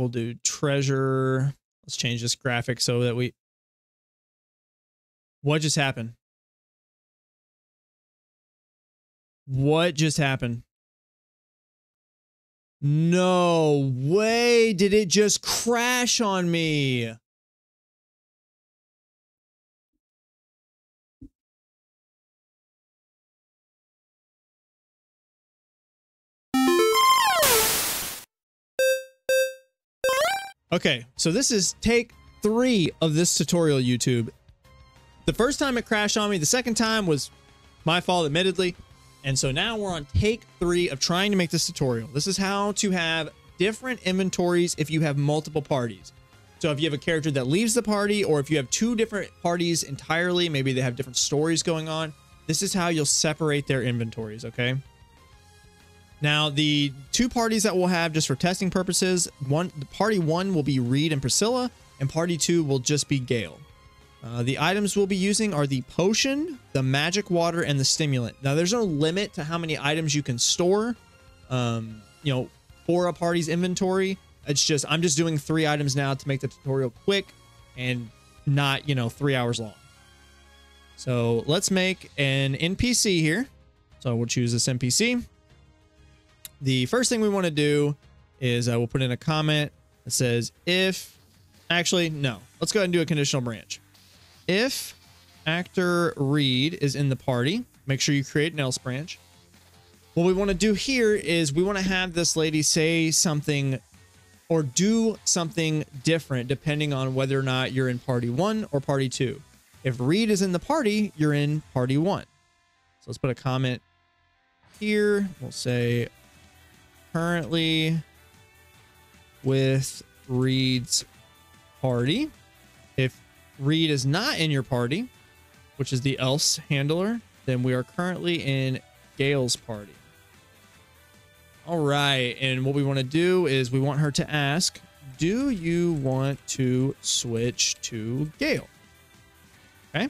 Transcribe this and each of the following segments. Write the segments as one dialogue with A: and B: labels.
A: We'll do treasure. Let's change this graphic so that we. What just happened? What just happened? No way did it just crash on me. Okay, so this is take three of this tutorial, YouTube. The first time it crashed on me, the second time was my fault, admittedly. And so now we're on take three of trying to make this tutorial. This is how to have different inventories if you have multiple parties. So if you have a character that leaves the party, or if you have two different parties entirely, maybe they have different stories going on, this is how you'll separate their inventories, okay? Now, the two parties that we'll have just for testing purposes, one party one will be Reed and Priscilla, and party two will just be Gale. Uh, the items we'll be using are the potion, the magic water, and the stimulant. Now, there's no limit to how many items you can store, um, you know, for a party's inventory. It's just, I'm just doing three items now to make the tutorial quick and not, you know, three hours long. So let's make an NPC here. So we'll choose this NPC. The first thing we want to do is uh, we'll put in a comment that says if, actually, no, let's go ahead and do a conditional branch. If actor Reed is in the party, make sure you create an else branch. What we want to do here is we want to have this lady say something or do something different depending on whether or not you're in party one or party two. If Reed is in the party, you're in party one. So let's put a comment here. We'll say currently with Reed's party. If Reed is not in your party, which is the else handler, then we are currently in Gale's party. All right. And what we want to do is we want her to ask, do you want to switch to Gale? Okay.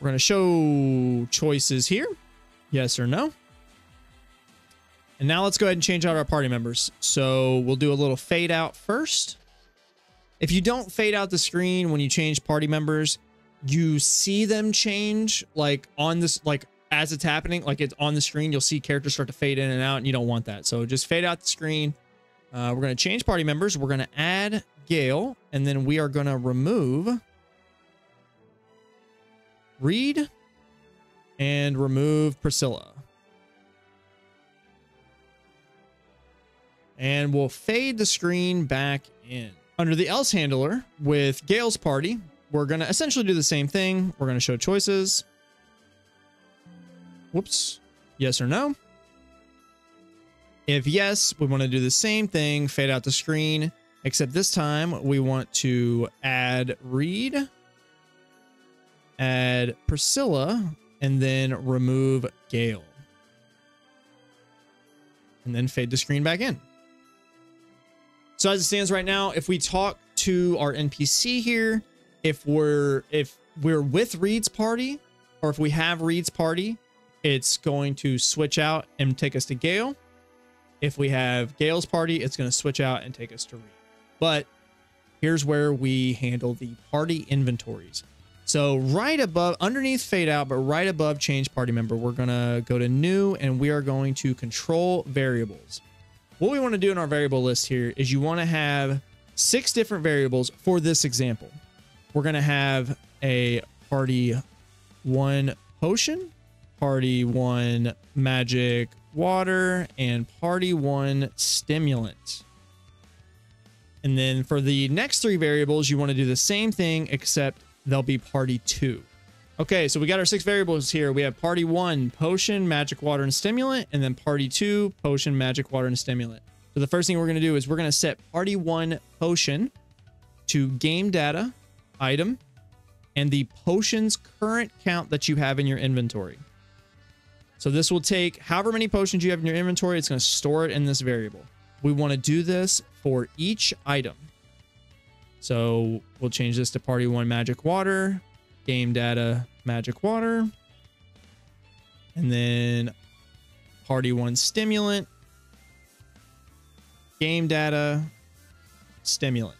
A: We're going to show choices here. Yes or no. And now let's go ahead and change out our party members. So we'll do a little fade out first. If you don't fade out the screen when you change party members, you see them change like on this, like as it's happening, like it's on the screen, you'll see characters start to fade in and out and you don't want that. So just fade out the screen. Uh, we're going to change party members. We're going to add Gale and then we are going to remove Reed and remove Priscilla. And we'll fade the screen back in. Under the else handler with Gale's party, we're going to essentially do the same thing. We're going to show choices. Whoops. Yes or no. If yes, we want to do the same thing, fade out the screen, except this time we want to add Reed, add Priscilla, and then remove Gale. And then fade the screen back in. So as it stands right now, if we talk to our NPC here, if we're if we're with Reed's party, or if we have Reed's party, it's going to switch out and take us to Gale. If we have Gale's party, it's going to switch out and take us to Reed. But here's where we handle the party inventories. So right above, underneath fade out, but right above change party member, we're going to go to new and we are going to control variables what we want to do in our variable list here is you want to have six different variables for this example. We're going to have a party one potion, party one magic water, and party one stimulant. And then for the next three variables, you want to do the same thing, except they'll be party two. Okay, so we got our six variables here. We have party one, potion, magic water, and stimulant, and then party two, potion, magic water, and stimulant. So the first thing we're going to do is we're going to set party one potion to game data, item, and the potion's current count that you have in your inventory. So this will take however many potions you have in your inventory, it's going to store it in this variable. We want to do this for each item. So we'll change this to party one magic water, game data magic water, and then party one stimulant, game data, stimulant.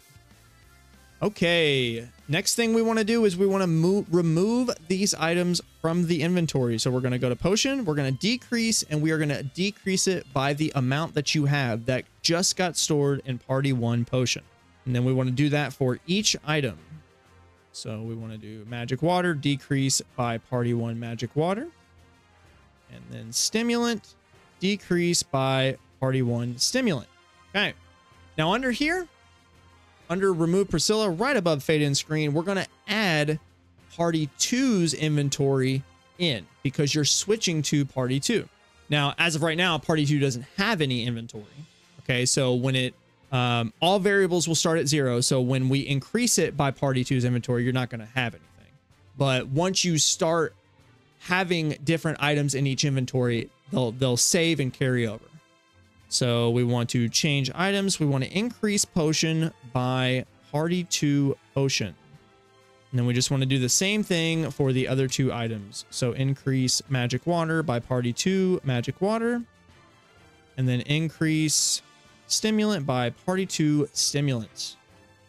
A: Okay, next thing we want to do is we want to remove these items from the inventory. So we're going to go to potion, we're going to decrease, and we are going to decrease it by the amount that you have that just got stored in party one potion. And then we want to do that for each item. So we want to do magic water, decrease by party one magic water. And then stimulant, decrease by party one stimulant. Okay. Now under here, under remove Priscilla, right above fade in screen, we're going to add party two's inventory in because you're switching to party two. Now, as of right now, party two doesn't have any inventory. Okay, so when it um, all variables will start at zero. So when we increase it by party two's inventory, you're not going to have anything. But once you start having different items in each inventory, they'll they'll save and carry over. So we want to change items. We want to increase potion by party two potion. And then we just want to do the same thing for the other two items. So increase magic water by party two magic water. And then increase stimulant by party two stimulants.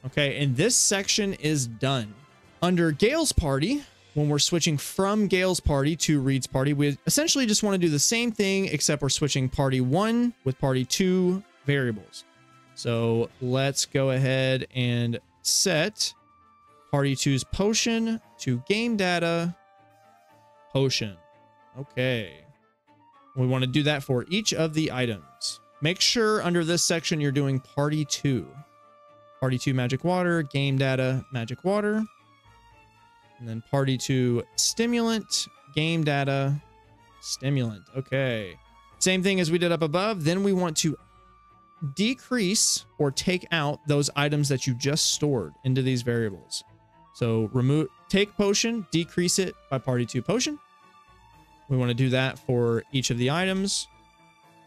A: Okay, and this section is done. Under Gale's party, when we're switching from Gale's party to Reed's party, we essentially just want to do the same thing, except we're switching party one with party two variables. So let's go ahead and set party two's potion to game data potion. Okay. We want to do that for each of the items. Make sure under this section you're doing party two. Party two magic water, game data, magic water. And then party two stimulant, game data, stimulant. Okay. Same thing as we did up above. Then we want to decrease or take out those items that you just stored into these variables. So remove, take potion, decrease it by party two potion. We want to do that for each of the items.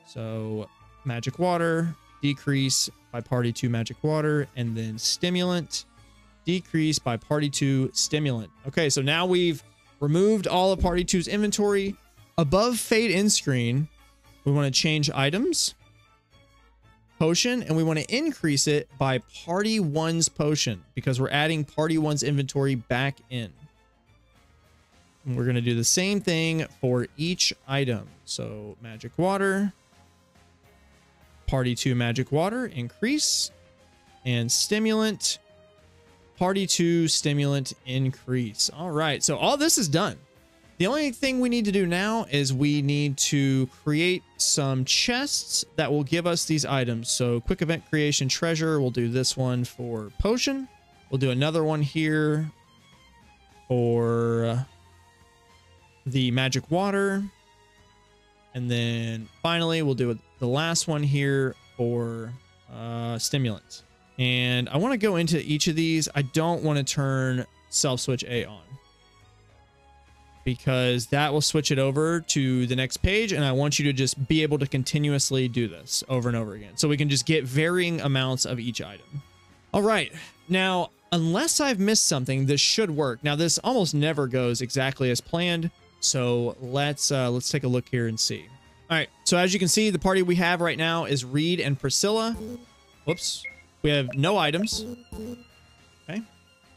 A: So magic water, decrease by party two magic water, and then stimulant, decrease by party two stimulant. Okay, so now we've removed all of party two's inventory. Above fade in screen, we want to change items, potion, and we want to increase it by party one's potion because we're adding party one's inventory back in. And we're going to do the same thing for each item. So magic water, party 2 magic water increase and stimulant. Party 2 stimulant increase. All right so all this is done. The only thing we need to do now is we need to create some chests that will give us these items. So quick event creation treasure we'll do this one for potion. We'll do another one here for the magic water. And then finally, we'll do the last one here for uh, stimulants. And I want to go into each of these. I don't want to turn self switch A on because that will switch it over to the next page. And I want you to just be able to continuously do this over and over again. So we can just get varying amounts of each item. All right. Now, unless I've missed something, this should work. Now, this almost never goes exactly as planned. So let's uh, let's take a look here and see. All right. So as you can see, the party we have right now is Reed and Priscilla. Whoops. We have no items. Okay.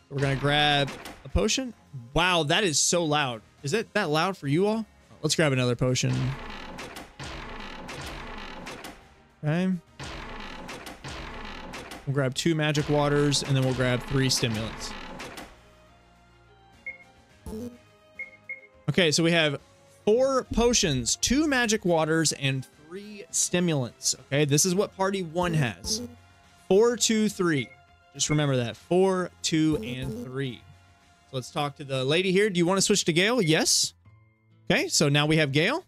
A: We're gonna grab a potion. Wow, that is so loud. Is it that loud for you all? Let's grab another potion. Okay. We'll grab two magic waters and then we'll grab three stimulants. Okay, so we have four potions, two magic waters, and three stimulants. Okay, this is what party one has. Four, two, three. Just remember that. Four, two, and three. So let's talk to the lady here. Do you want to switch to Gale? Yes. Okay, so now we have Gale.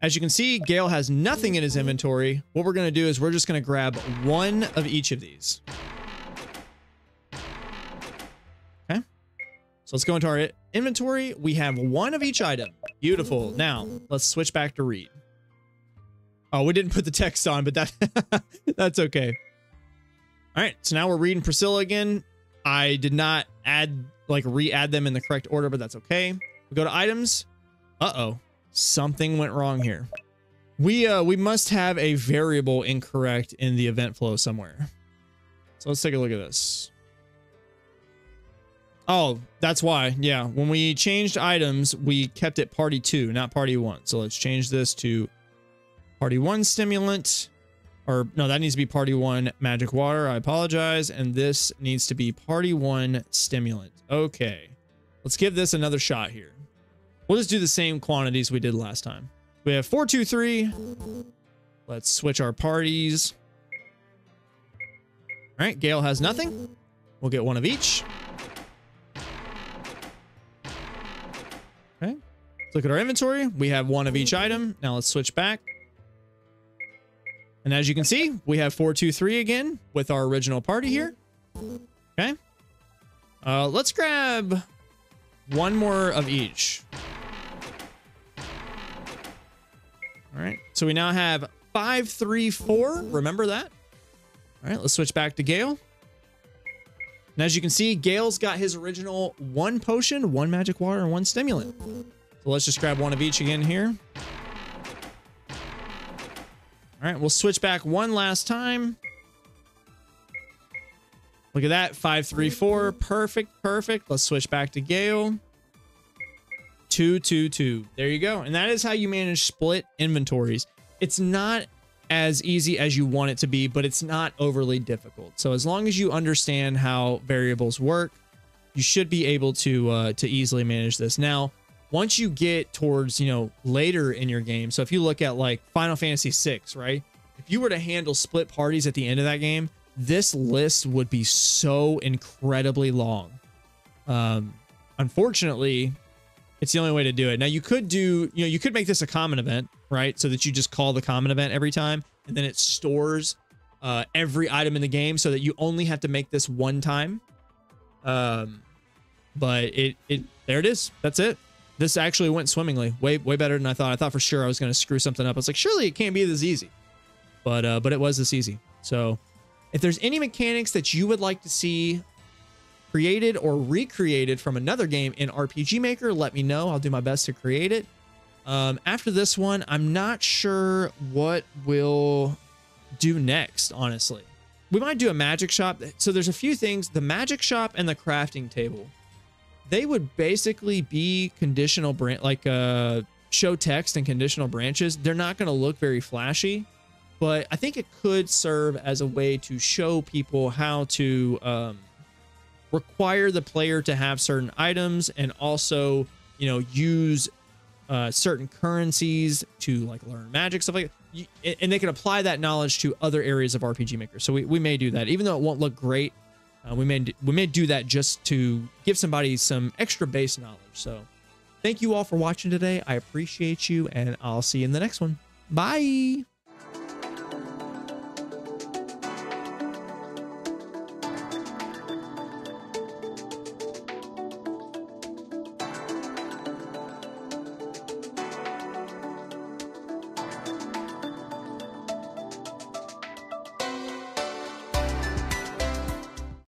A: As you can see, Gale has nothing in his inventory. What we're going to do is we're just going to grab one of each of these. Okay. So let's go into our inventory. We have one of each item. Beautiful. Now, let's switch back to Reed. Oh, we didn't put the text on, but that that's okay. All right, so now we're reading Priscilla again. I did not add, like, re-add them in the correct order, but that's okay. We go to items. Uh-oh. Something went wrong here. We, uh, we must have a variable incorrect in the event flow somewhere. So let's take a look at this. Oh, that's why. Yeah, when we changed items, we kept it party two, not party one. So let's change this to party one stimulant. Or no, that needs to be party one magic water. I apologize. And this needs to be party one stimulant. Okay. Let's give this another shot here. We'll just do the same quantities we did last time. We have four, two, three. Let's switch our parties. All right, Gale has nothing. We'll get one of each. Okay. Let's look at our inventory. We have one of each item. Now let's switch back. And as you can see, we have 423 again with our original party here. Okay. Uh, let's grab one more of each. All right. So we now have five, three, four. Remember that? All right. Let's switch back to Gale. And as you can see, Gale's got his original one potion, one magic water, and one stimulant. So let's just grab one of each again here. All right, we'll switch back one last time. Look at that, five, three, four. Perfect, perfect. Let's switch back to Gale. Two, two, two. There you go. And that is how you manage split inventories. It's not as easy as you want it to be, but it's not overly difficult. So as long as you understand how variables work, you should be able to uh, to easily manage this. Now, once you get towards you know later in your game, so if you look at like Final Fantasy VI, right? If you were to handle split parties at the end of that game, this list would be so incredibly long. Um, unfortunately, it's the only way to do it. Now you could do, you know, you could make this a common event, right? So that you just call the common event every time and then it stores uh, every item in the game so that you only have to make this one time. Um, but it, it, there it is. That's it. This actually went swimmingly, way, way better than I thought. I thought for sure I was going to screw something up. I was like, surely it can't be this easy, but, uh, but it was this easy. So if there's any mechanics that you would like to see created or recreated from another game in RPG Maker, let me know. I'll do my best to create it. Um, after this one, I'm not sure what we'll do next, honestly. We might do a magic shop. So there's a few things. The magic shop and the crafting table, they would basically be conditional like uh, show text and conditional branches. They're not going to look very flashy, but I think it could serve as a way to show people how to um, require the player to have certain items and also, you know, use uh, certain currencies to like learn magic stuff like that. and they can apply that knowledge to other areas of RPG Maker. So we, we may do that, even though it won't look great. Uh, we may we may do that just to give somebody some extra base knowledge. So thank you all for watching today. I appreciate you, and I'll see you in the next one. Bye.